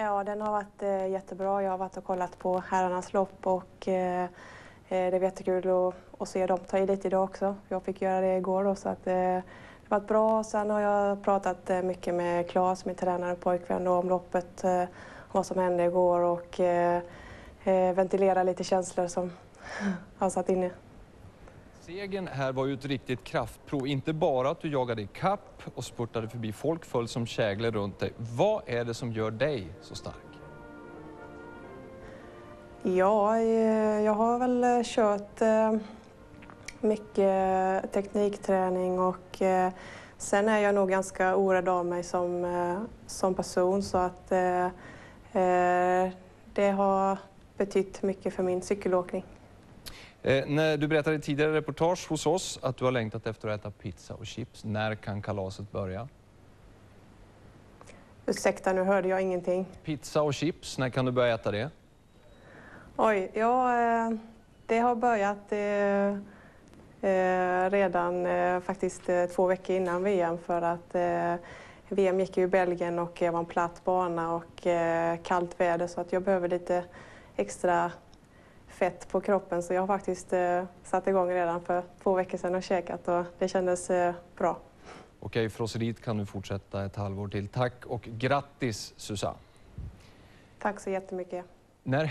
Ja, den har varit eh, jättebra. Jag har varit och kollat på herrarnas lopp och eh, eh det var jättekul att, att se dem ta i lite idag också. Jag fick göra det igår då, så att, eh, det har varit bra. Sen har jag pratat eh, mycket med Claes, min tränare och pojkvän, då, om loppet, eh, vad som hände igår och eh, eh ventilera lite känslor som har satt inne. Segern här var ju ett riktigt kraftprov. Inte bara att du jagade i kapp och spurtade förbi folk föll som käglor runt dig. Vad är det som gör dig så stark? Ja, eh, jag har väl eh, kört eh, mycket teknikträning och sen är jag nog ganska orädd av mig som, som person så att det har betytt mycket för min cykelåkning. Eh, när du berättade i tidigare reportage hos oss att du har längtat efter att äta pizza och chips. När kan kalaset börja? Ursäkta, nu hörde jag ingenting. Pizza och chips, när kan du börja äta det? Oj, ja, eh, det har börjat eh, redan eh, faktiskt två veckor innan VM för att VM gick ju i Belgien och det var en platt bana och kallt väder så att jag behöver lite extra fett på kroppen så jag har faktiskt eh, satt igång redan för två veckor sedan och käkat och det kändes eh, bra. Okej, frosseriet kan nu fortsätta ett halvår till. Tack och grattis Susanne! Tack så jättemycket! När